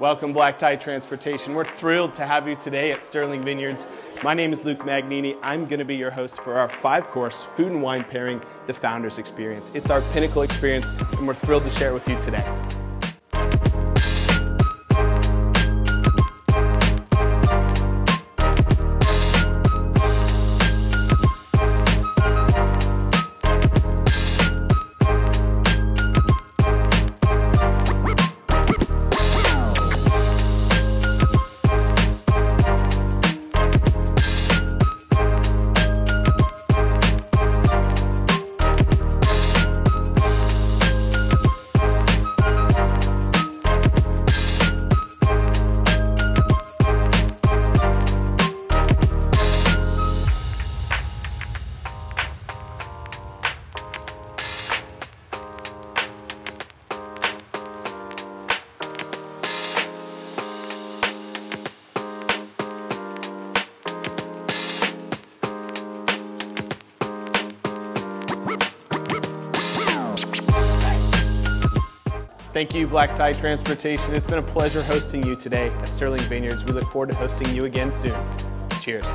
Welcome, Black Tie Transportation. We're thrilled to have you today at Sterling Vineyards. My name is Luke Magnini. I'm going to be your host for our five course food and wine pairing, the Founders Experience. It's our pinnacle experience, and we're thrilled to share it with you today. Thank you, Black Tie Transportation. It's been a pleasure hosting you today at Sterling Vineyards. We look forward to hosting you again soon. Cheers.